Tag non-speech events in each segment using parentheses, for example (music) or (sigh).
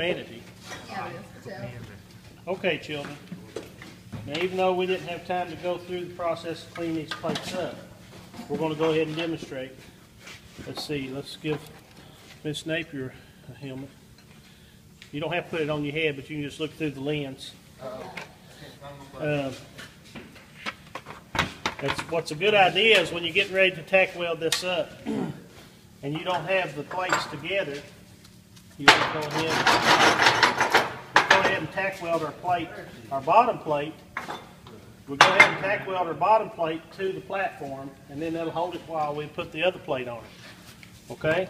profanity. Yeah, it is. Okay, children. Now, even though we didn't have time to go through the process to clean these plates up, we're gonna go ahead and demonstrate. Let's see, let's give Miss Napier a helmet. You don't have to put it on your head, but you can just look through the lens. Um, That's, what's a good idea is when you're getting ready to tack weld this up, and you don't have the plates together, you just go ahead go ahead and tack weld our plate, our bottom plate. We go ahead and tack weld our bottom plate to the platform, and then that'll hold it while we put the other plate on it. Okay?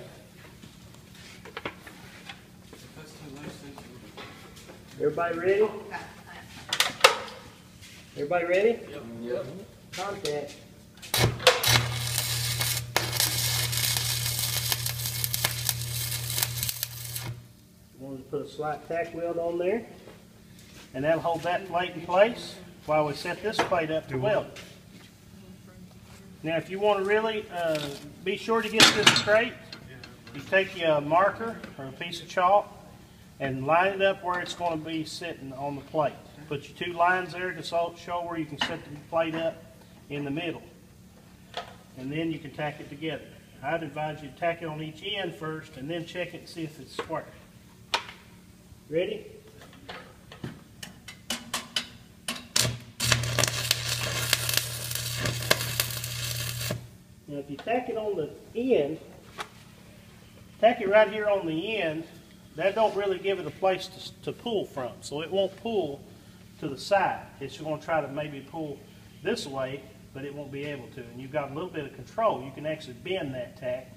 Everybody ready? Everybody ready? Yep. Contact. Wanted to put a slight tack weld on there, and that'll hold that plate in place while we set this plate up to weld. Now, if you want to really uh, be sure to get this straight, you take a marker or a piece of chalk and line it up where it's going to be sitting on the plate. Put your two lines there to show where you can set the plate up in the middle. And then you can tack it together. I'd advise you to tack it on each end first and then check it and see if it's square. Ready? Now, if you tack it on the end, tack it right here on the end, that don't really give it a place to, to pull from. So it won't pull to the side. It's going to try to maybe pull this way, but it won't be able to. And you've got a little bit of control. You can actually bend that tack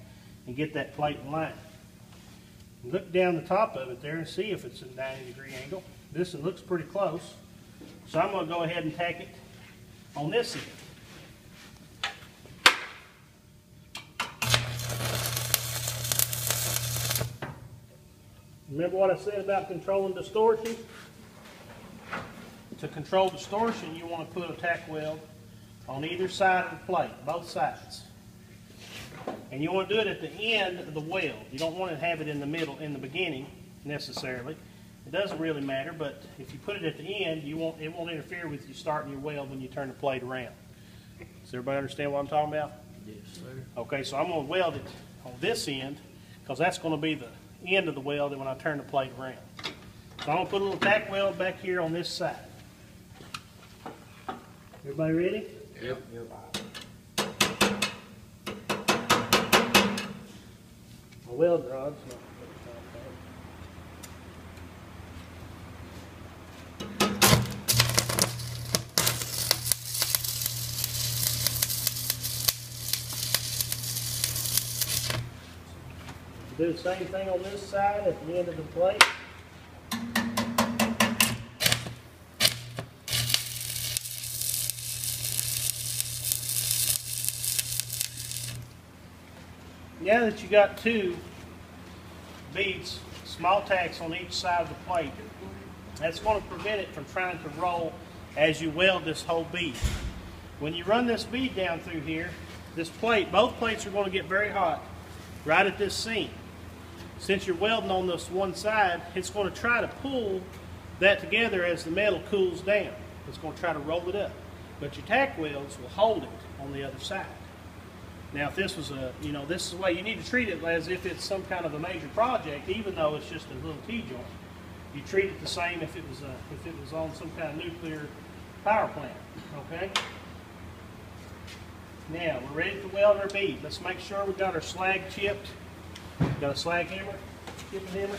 and get that plate in line. Look down the top of it there and see if it's a 90 degree angle. This one looks pretty close. So I'm going to go ahead and tack it on this end. Remember what I said about controlling distortion? To control distortion, you want to put a tack weld on either side of the plate, both sides. And you want to do it at the end of the weld. You don't want to have it in the middle, in the beginning necessarily. It doesn't really matter, but if you put it at the end, you won't, it won't interfere with you starting your weld when you turn the plate around. Does everybody understand what I'm talking about? Yes, sir. Okay, so I'm going to weld it on this end because that's going to be the end of the weld when I turn the plate around. So I'm going to put a little tack weld back here on this side. Everybody ready? Yep. Not. Uh, Do the same thing on this side at the end of the plate. Now that you got two beads, small tacks on each side of the plate, that's going to prevent it from trying to roll as you weld this whole bead. When you run this bead down through here, this plate, both plates are going to get very hot right at this seam. Since you're welding on this one side, it's going to try to pull that together as the metal cools down. It's going to try to roll it up. But your tack welds will hold it on the other side. Now, if this was a, you know, this is the way you need to treat it as if it's some kind of a major project, even though it's just a little T-joint. You treat it the same if it was a, if it was on some kind of nuclear power plant, okay? Now, we're ready to weld our bead. Let's make sure we've got our slag chipped. We've Got a slag hammer? Chipping hammer?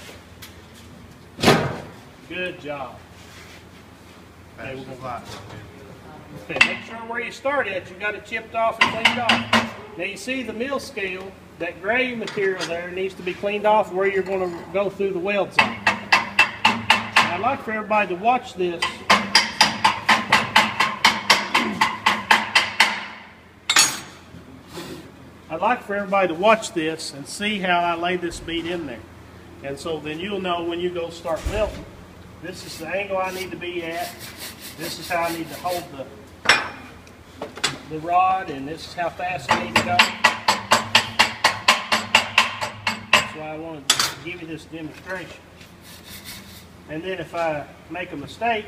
Good job. Okay, we're gonna make sure where you start at, you got it chipped off and cleaned off. Now you see the mill scale, that gray material there needs to be cleaned off where you're going to go through the weld zone. I'd like for everybody to watch this. I'd like for everybody to watch this and see how I lay this bead in there. And so then you'll know when you go start welding, this is the angle I need to be at. This is how I need to hold the the rod, and this is how fast I need to go. That's why I wanted to give you this demonstration. And then if I make a mistake,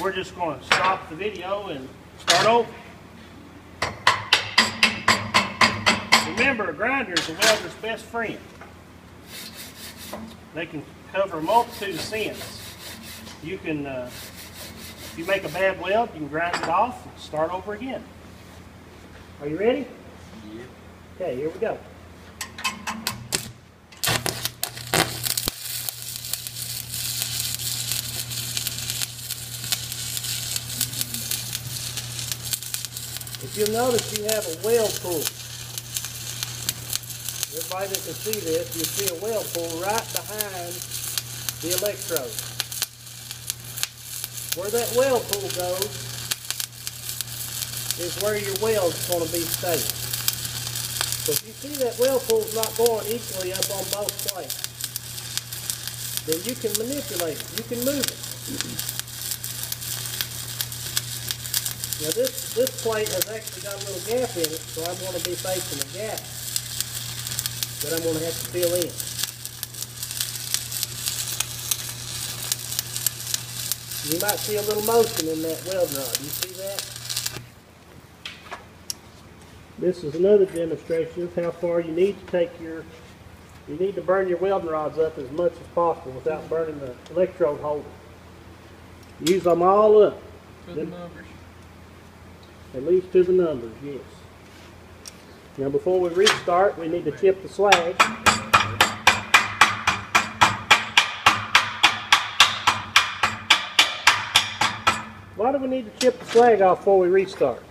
we're just going to stop the video and start over. Remember, a grinder is a welder's best friend. They can cover a multitude of sins. You can, uh, if you make a bad weld, you can grind it off and start over again. Are you ready? Yeah. Okay, here we go. If you'll notice, you have a weld pool. Everybody that can see this, you see a weld pool right behind the electrode. Where that well pool goes is where your weld's going to be staying. So if you see that weld pool's not going equally up on both plates, then you can manipulate it. You can move it. Now this, this plate has actually got a little gap in it, so I'm going to be facing a gap that I'm going to have to fill in. You might see a little motion in that weld rod. You see that? This is another demonstration of how far you need to take your, you need to burn your welding rods up as much as possible without burning the electrode holder. Use them all up, For the numbers. at least to the numbers, yes. Now before we restart, we need to chip the slag. Why do we need to chip the slag off before we restart?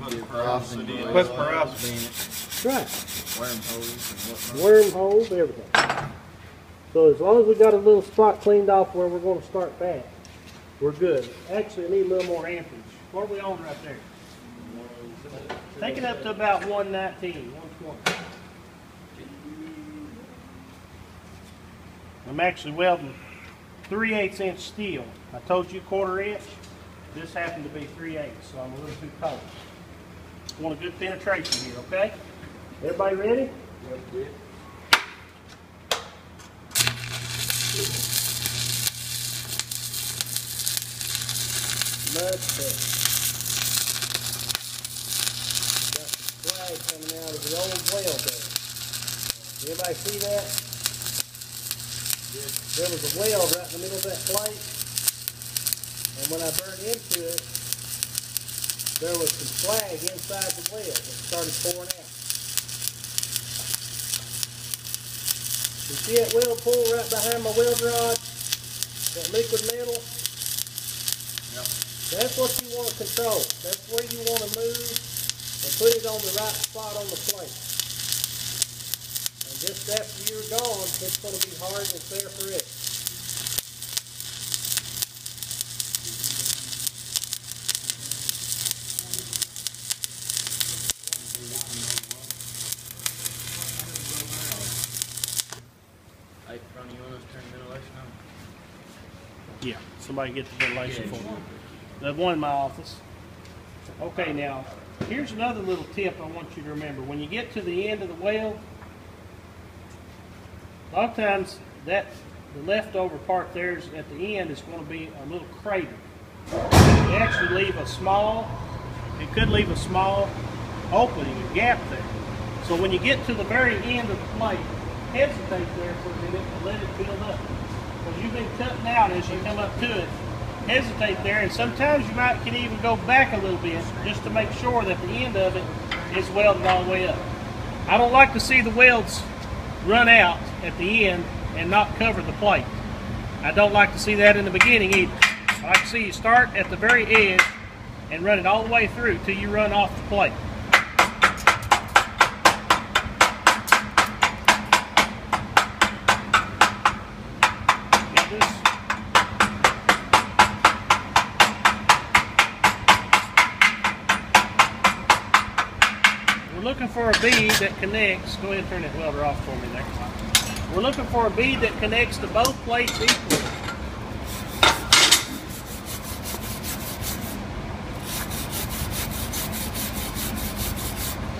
Put porosity in it. Put porosity in it. That's right. Wormholes and whatnot. wormholes, everything. So as long as we got a little spot cleaned off where we're going to start back, we're good. Actually, I need a little more amperage. What are we on right there? Take it up to about 119, 120. I'm actually welding 3 8 inch steel. I told you quarter inch. This happened to be 3 8 so I'm a little too close. Want a good penetration here, okay? Everybody ready? Much better. Got the slag coming out of the old weld there. Everybody see that? There was a weld right in the middle of that plate. And when I burned into it, there was some slag inside the weld that started pouring out. You see that weld pool right behind my weld rod? That liquid metal? Yep. That's what you want to control. That's where you want to move and put it on the right spot on the plate. And just after you're gone, it's going to be hard and fair for it. Hey, Ronnie, you want us to turn the ventilation on? Yeah, somebody get the ventilation for me. The one in my office. Okay, now, here's another little tip I want you to remember. When you get to the end of the weld, a lot of times that the leftover part there is at the end is going to be a little crater. You actually leave a small, it could leave a small opening, a gap there. So when you get to the very end of the plate, hesitate there for a minute and let it build up. Because you've been cutting out as you come up to it. Hesitate there, and sometimes you might can even go back a little bit just to make sure that the end of it is welded all the way up. I don't like to see the welds run out at the end and not cover the plate. I don't like to see that in the beginning either. I like to see you start at the very edge and run it all the way through till you run off the plate. We're looking for a bead that connects. Go ahead and turn that welder off for me there. We're looking for a bead that connects to both plates equally.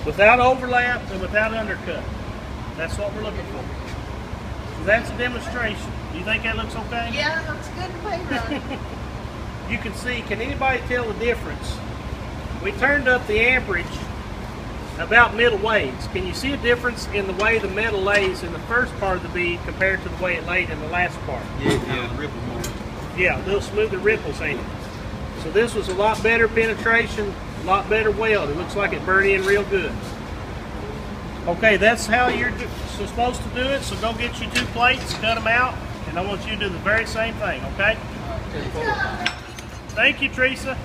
Without overlap and without undercut. That's what we're looking for. So that's a demonstration. You think that looks okay? Yeah, it looks good to me, (laughs) (laughs) You can see, can anybody tell the difference? We turned up the amperage about middle ways. Can you see a difference in the way the metal lays in the first part of the bead compared to the way it laid in the last part? Yeah, yeah, ripple more. Yeah, a little smoother ripples, ain't it? So this was a lot better penetration, a lot better weld. It looks like it burned in real good. Okay, that's how you're supposed to do it. So go get you two plates, cut them out, and I want you to do the very same thing, okay? Thank you, Teresa.